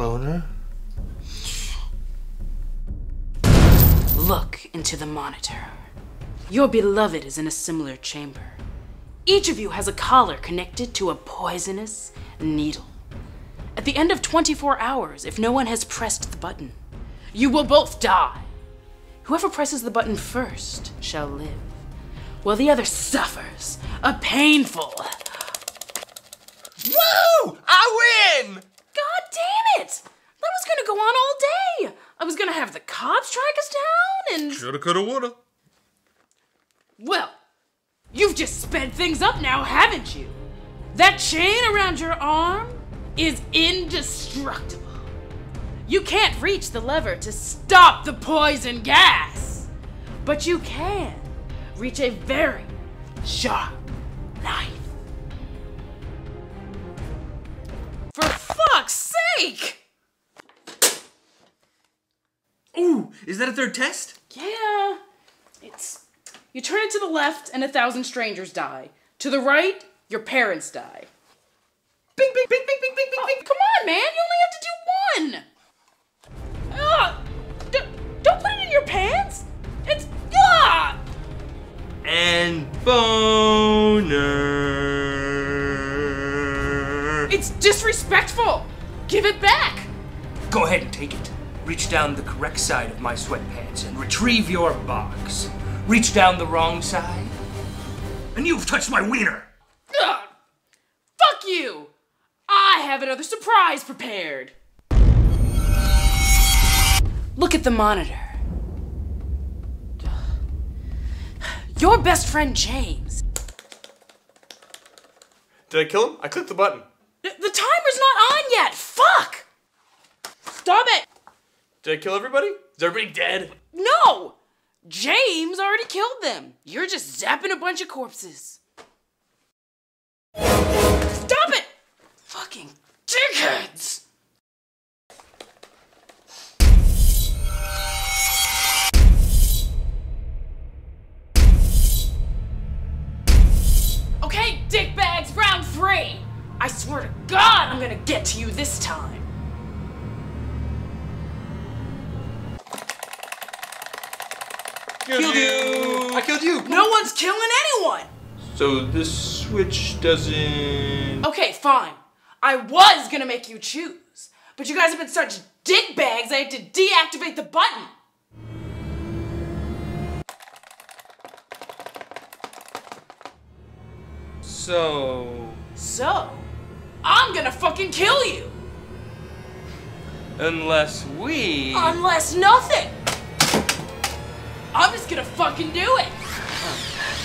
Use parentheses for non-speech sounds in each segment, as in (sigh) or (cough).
Boner? Look into the monitor. Your beloved is in a similar chamber. Each of you has a collar connected to a poisonous needle. At the end of 24 hours, if no one has pressed the button, you will both die. Whoever presses the button first shall live, while the other suffers a painful. Woo! I win! God damn it! That was gonna go on all day! I was gonna have the cops track us down and. Shoulda, coulda, woulda. Well, you've just sped things up now, haven't you? That chain around your arm is indestructible. You can't reach the lever to stop the poison gas, but you can reach a very sharp sake! Ooh, is that a third test? Yeah, it's. You turn it to the left and a thousand strangers die. To the right, your parents die. Bing, bing, bing, bing, bing, bing, bing, Oh, bing. come on, man, you only have to do one! Ugh! D- don't put it in your pants! It's. Ugh! And boner. It's disrespectful! Give it back! Go ahead and take it. Reach down the correct side of my sweatpants and retrieve your box. Reach down the wrong side, and you've touched my wiener. Ugh! Fuck you! I have another surprise prepared! Look at the monitor. Your best friend James. Did I kill him? I clicked the button. The, the timer's not on yet! Fuck! Stop it! Did I kill everybody? Is everybody dead? No! James already killed them. You're just zapping a bunch of corpses. To God, I'm gonna get to you this time. Killed you! I killed you! No one's killing anyone! So this switch doesn't. Okay, fine. I was gonna make you choose, but you guys have been such dick bags I had to deactivate the button. So, So, I'm gonna fucking kill you! unless we. Unless nothing! I'm just gonna fucking do it!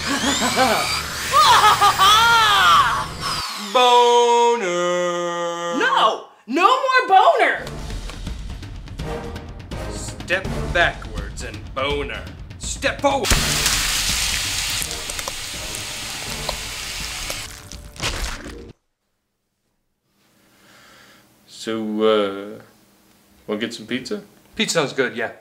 (laughs) Boner. no! No more boner! Step backwards and boner. Step forward. So, uh, we'll get some pizza? Pizza sounds good, yeah.